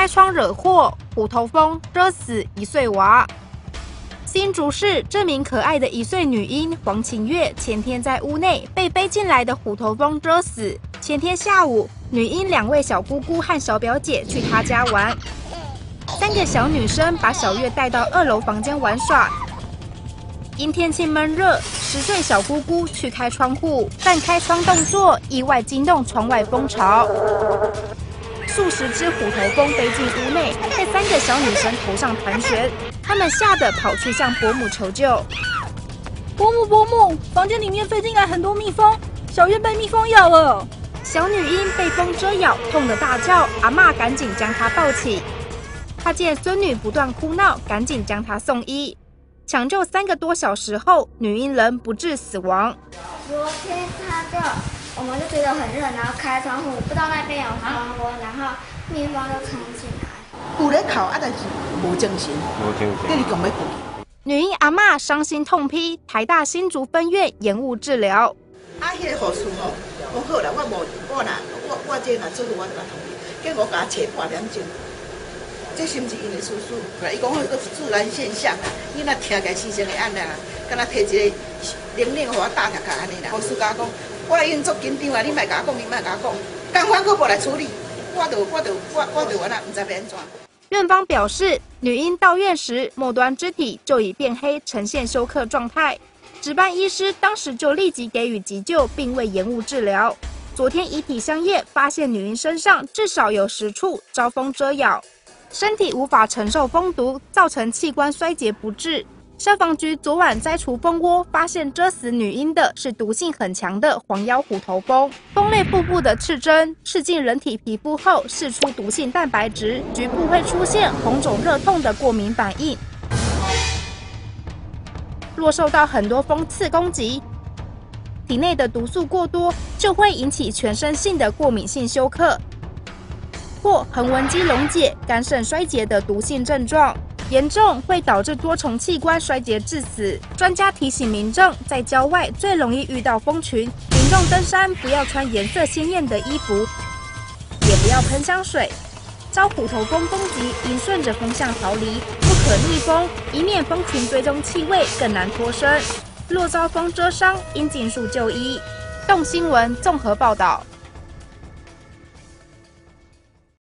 开窗惹祸，虎头蜂蛰死一岁娃。新竹市这名可爱的一岁女婴黄晴月，前天在屋内被飞进来的虎头蜂蛰死。前天下午，女婴两位小姑姑和小表姐去她家玩，三个小女生把小月带到二楼房间玩耍。因天气闷热，十岁小姑姑去开窗户，但开窗动作意外惊动窗外蜂巢。数十只虎头蜂飞进屋内，在三个小女生头上盘旋，她们吓得跑去向伯母求救。伯母，伯母，房间里面飞进来很多蜜蜂，小月被蜜蜂咬了。小女婴被蜂蛰咬，痛得大叫，阿妈赶紧将她抱起。她见孙女不断哭闹，赶紧将她送医。抢救三个多小时后，女婴仍不治死亡。昨天她的。我们就觉得很热，然后开窗户，不知道那边有蜂窝，然后蜜蜂就冲进来。有咧哭啊，但是无精神，无精神。讲女婴阿嬷伤心痛批台大新竹分院延误治疗。啊，迄个护士吼，我好啦，我无我啦，我我这若做我就甲同意，结果甲找半点钟，这是毋是因的叔叔？伊讲迄个自然现象，你若听起来心情会安啦，敢若摕一个零零互我打下卡安尼啦。护士甲我讲。我因足紧张啊！你莫甲我讲，你莫甲我讲，赶快过来处理。我都我都我我都完了，唔知要安怎。院方表示，女婴到院时末端肢体就已变黑，呈现休克状态。值班医师当时就立即给予急救，并未延误治疗。昨天遗体相验，发现女婴身上至少有十处遭蜂蛰咬，身体无法承受蜂毒，造成器官衰竭不治。消防局昨晚摘除蜂窝，发现蛰死女婴的是毒性很强的黄腰虎头蜂。蜂类腹部的刺针刺进人体皮肤后，释出毒性蛋白质，局部会出现红肿、热痛的过敏反应。若受到很多蜂刺攻击，体内的毒素过多，就会引起全身性的过敏性休克或横纹肌溶解、肝肾衰竭的毒性症状。严重会导致多重器官衰竭致死。专家提醒民众，在郊外最容易遇到蜂群，民众登山不要穿颜色鲜艳的衣服，也不要喷香水。遭虎头蜂攻击，应顺着风向逃离，不可逆风，以免蜂群追踪气味更难脱身。若遭蜂蜇伤，应尽速就医。动新闻综合报道。